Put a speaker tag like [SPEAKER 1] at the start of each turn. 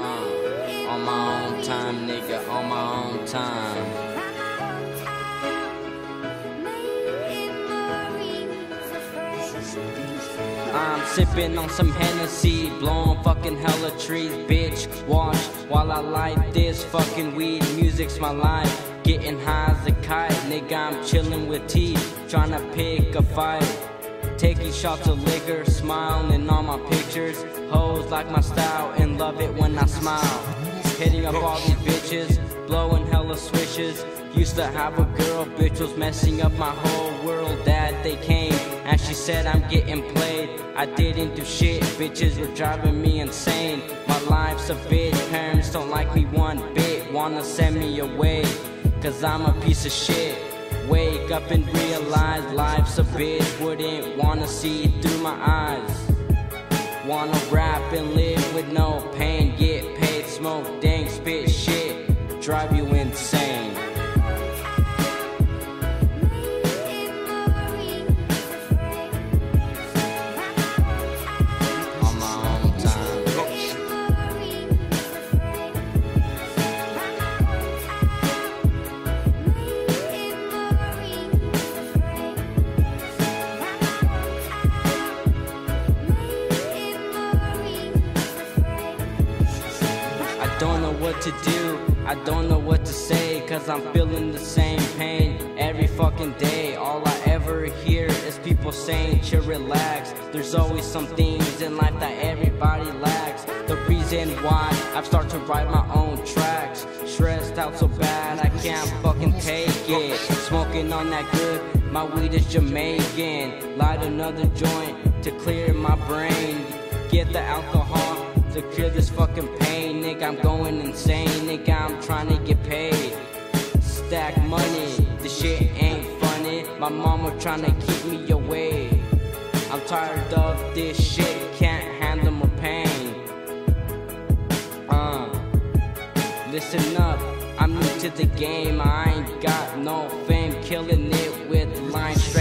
[SPEAKER 1] Uh, on my own time, nigga, on my own time. I'm sipping on some Hennessy, blowing fucking hella trees, bitch. Watch while I light this fucking weed. Music's my life, getting high as a kite, nigga. I'm chilling with T, trying to pick a fight. Taking shots of liquor, smiling on my pictures. Hoes like my style and love it when I smile. Hitting up all these bitches, blowing hella swishes. Used to have a girl, bitch was messing up my whole world. That they came and she said I'm getting played. I didn't do shit, bitches were driving me insane. My life's a bitch, parents don't like me one bit. Wanna send me away, cause I'm a piece of shit. Wake up and realize life's a bitch. Wouldn't wanna see it through my eyes. Wanna rap and live with no pain. Get paid, smoke, dang, spit shit. Drive you insane. Don't know what to do, I don't know what to say, cause I'm feeling the same pain every fucking day. All I ever hear is people saying, chill, relax. There's always some things in life that everybody lacks. The reason why I've started to write my own tracks. Stressed out so bad, I can't fucking take it. Smoking on that good, my weed is Jamaican. Light another joint to clear my brain. Get the alcohol to clear this fucking pain. Nigga, I'm going insane. Nigga, I'm trying to get paid. Stack money, this shit ain't funny. My mama trying to keep me away. I'm tired of this shit, can't handle my pain. Uh, listen up, I'm new to the game. I ain't got no fame, killing it with my brain.